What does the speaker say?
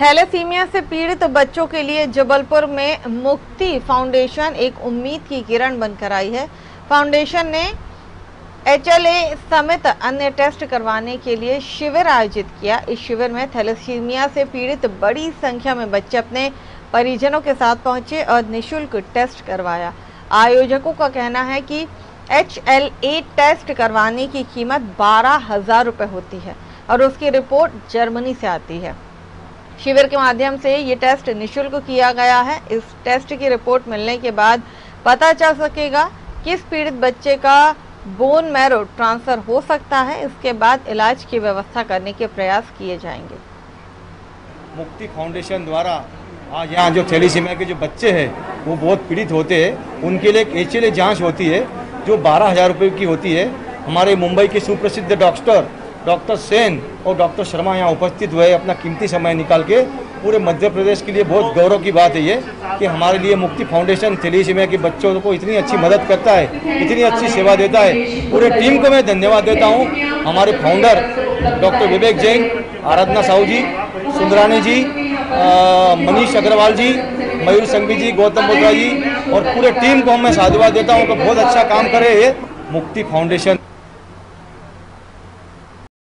Thalassaemia से पीड़ित बच्चों के लिए जबलपुर में मुक्ति फाउंडेशन एक उम्मीद की किरण बनकर आई है। फाउंडेशन ने एचएलए समेत अन्य टेस्ट करवाने के लिए शिविर आयोजित किया। इस शिविर में थैलेसीमिया से पीड़ित बड़ी संख्या में बच्चे अपने परिजनों के साथ पहुँचे और निशुल्क टेस्ट करवाया। आयोजकों का कहना है कि एचएलए टेस्ट करवाने की कीमत बारह हज़ार रुपये होती है और उसकी रिपोर्ट जर्मनी से आती है। शिविर के माध्यम से ये टेस्ट निशुल्क किया गया है। इस टेस्ट की रिपोर्ट मिलने के बाद पता चल सकेगा किस पीड़ित बच्चे का बोन मैरो ट्रांसफ़र हो सकता है। इसके बाद इलाज की व्यवस्था करने के प्रयास किए जाएँगे। मुक्ति फाउंडेशन द्वारा आज यहाँ जो थैलीसीमिया के जो बच्चे हैं, वो बहुत पीड़ित होते हैं। उनके लिए एक एच जाँच होती है, जो बारह हज़ार रुपये की होती है। हमारे मुंबई के सुप्रसिद्ध डॉक्टर डॉक्टर सेन और डॉक्टर शर्मा यहाँ उपस्थित हुए, अपना कीमती समय निकाल के पूरे मध्य प्रदेश के लिए बहुत गौरव की बात है ये, कि हमारे लिए मुक्ति फाउंडेशन थैलीसीमिया के बच्चों को इतनी अच्छी मदद करता है, इतनी अच्छी सेवा देता है। पूरे टीम को मैं धन्यवाद देता हूँ। हमारे फाउंडर डॉक्टर विवेक जैन, आराधना साहू जी, सुंदरानी जी मनीष अग्रवाल जी, मयूर संघवी जी, गौतम बोत्रा जी और पूरे टीम को मैं साधुवाद देता हूँ कि बहुत अच्छा काम करे ये मुक्ति फाउंडेशन।